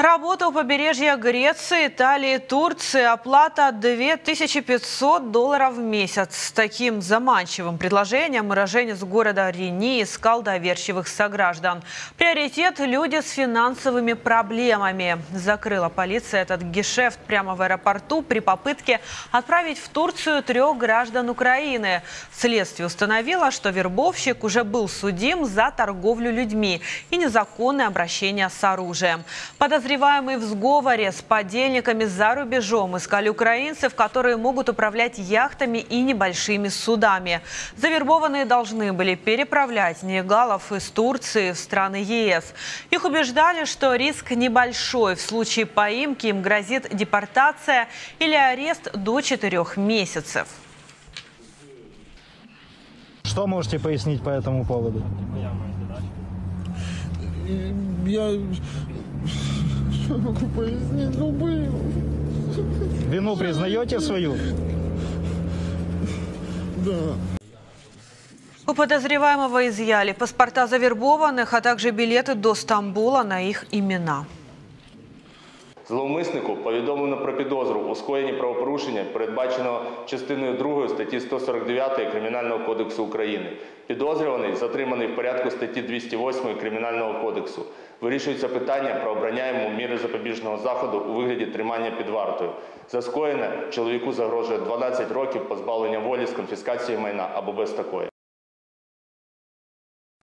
Работа у побережья Греции, Италии, Турции. Оплата 2500 долларов в месяц. С таким заманчивым предложением уроженец города Рени искал доверчивых сограждан. Приоритет – люди с финансовыми проблемами. Закрыла полиция этот гешефт прямо в аэропорту при попытке отправить в Турцию трех граждан Украины. Следствие установило, что вербовщик уже был судим за торговлю людьми и незаконное обращение с оружием. Подозреваемые в сговоре с подельниками за рубежом искали украинцев, которые могут управлять яхтами и небольшими судами. Завербованные должны были переправлять нелегалов из Турции в страны ЕС. Их убеждали, что риск небольшой. В случае поимки им грозит депортация или арест до четырех месяцев. Что можете пояснить по этому поводу? Я... Ну, был. Вину признаете свою? Да. У подозреваемого изъяли паспорта завербованных, а также билеты до Стамбула на их имена. Зловмиснику повідомлено про підозру у скоєнні правопорушення, передбаченого частиною 2 статті 149 Кримінального кодексу України. Підозрюваний затриманий в порядку статті 208 Кримінального кодексу. Вирішується питання про обрання йому міри запобіжного заходу у вигляді тримання під вартою. За скоєне чоловіку загрожує 12 років позбавлення волі з конфіскацією майна або без такої.